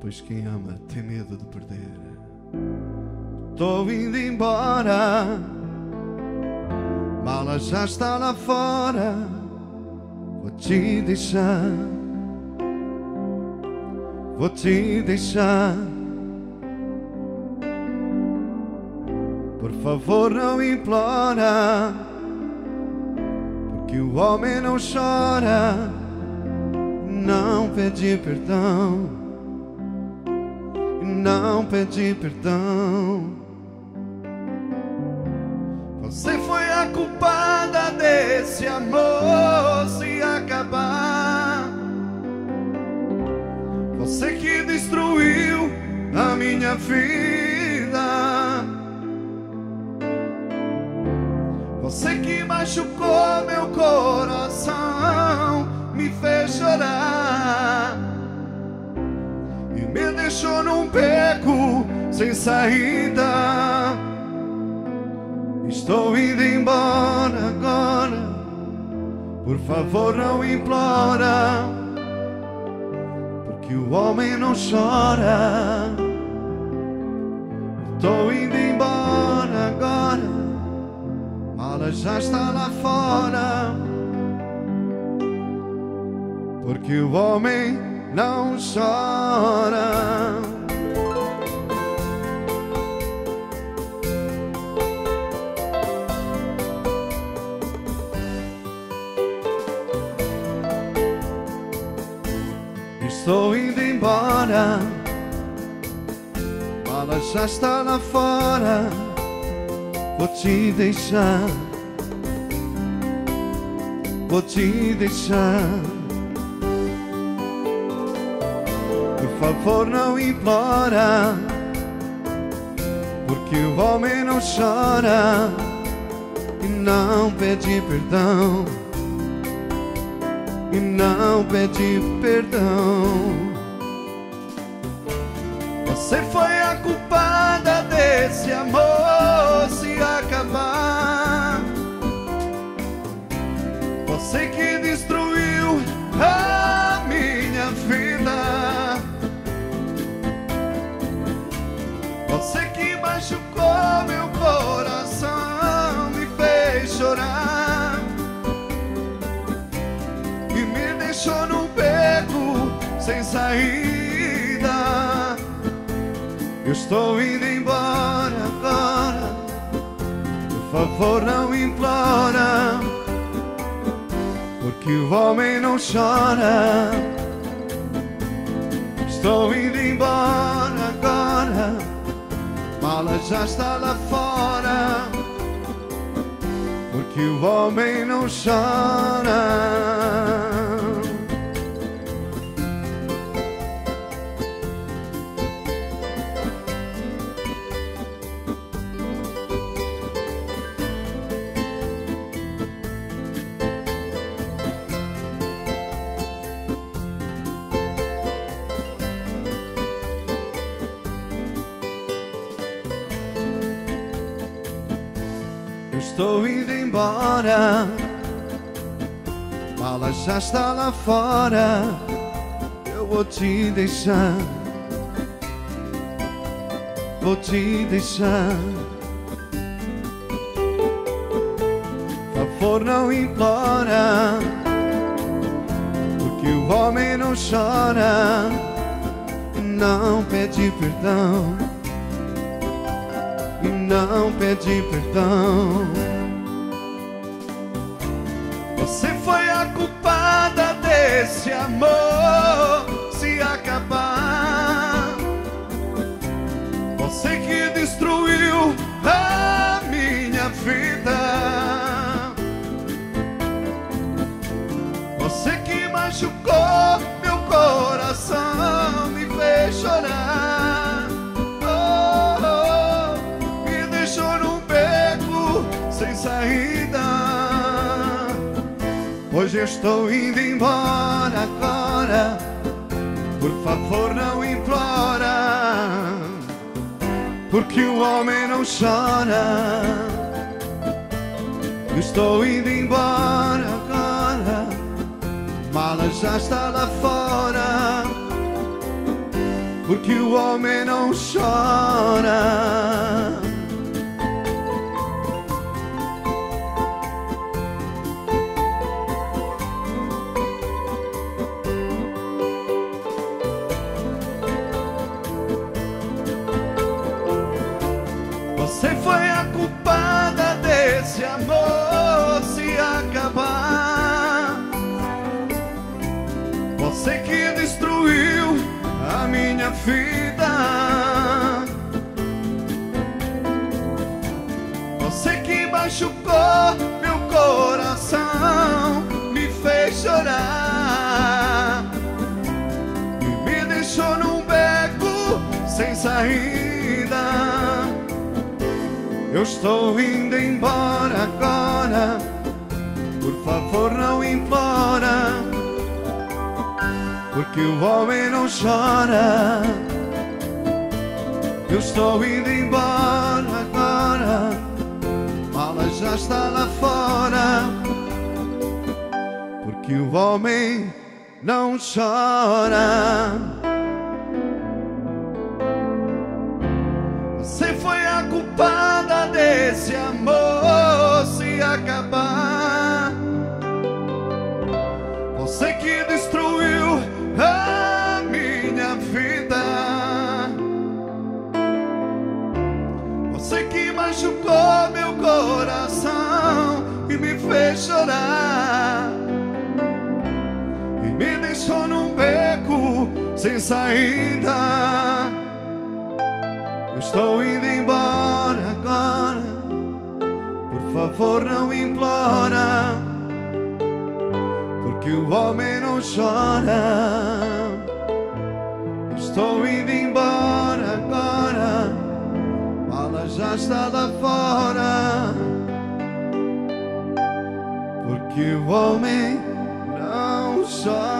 Pois quem ama tem medo de perder. Tô indo embora, mala já está lá fora. Vou te deixar, vou te deixar. Por favor, não implora, porque o homem não chora, não pede perdão, não pede perdão. Você foi a culpada desse amor se acabar. Você que destruiu a minha vida. Você que machucou meu coração, me fez chorar e me deixou num beco sem saída. Estou indo embora agora. Por favor, não implora, porque o homem não chora. Estou indo embora agora. Mala já está lá fora. Porque o homem não chora. Estou indo embora. Mala já está lá fora. Vou te deixar. Vou te deixar. Por favor, não implora. Porque o homem não chora e não pede perdão. E não pede perdão. Você foi a culpada desse amor se acabar. Você que destruiu a minha vida. Você que machucou meu coração, deixou num beco sem saída. Eu estou indo embora agora. Por favor, não implora, porque o homem não chora. Estou indo embora agora. Mala já está lá fora. Porque o homem não chora. Estou indo embora. Mala já está lá fora. Eu vou te deixar. Vou te deixar. Por favor, não implora. Porque o homem não chora. Não pede perdão e não pede perdão. Você foi a culpada desse amor se acabar. Você que destruiu a minha vida. Você que machucou meu coração, Hoje estou indo embora agora. Por favor, não implora. Porque o homem não chora. Estou indo embora agora. Mala já está lá fora. porque o homem não chora. Foi a culpada desse amor se acabar. Você que destruiu a minha vida. Você que machucou meu coração, me fez chorar e me deixou num beco sem saída. Eu estou indo embora agora. Por favor, não implora. Porque o homem não chora. Eu estou indo embora agora. Mala já está lá fora. Porque o homem não chora. Você foi a culpada desse amor se acabar. Você que destruiu a minha vida. Você que machucou meu coração e me fez chorar. E me deixou num beco sem saída. Eu estou indo embora Favor, não implora. Porque o homem não chora. Estou indo embora agora. Mala já está lá fora. Porque o homem não chora.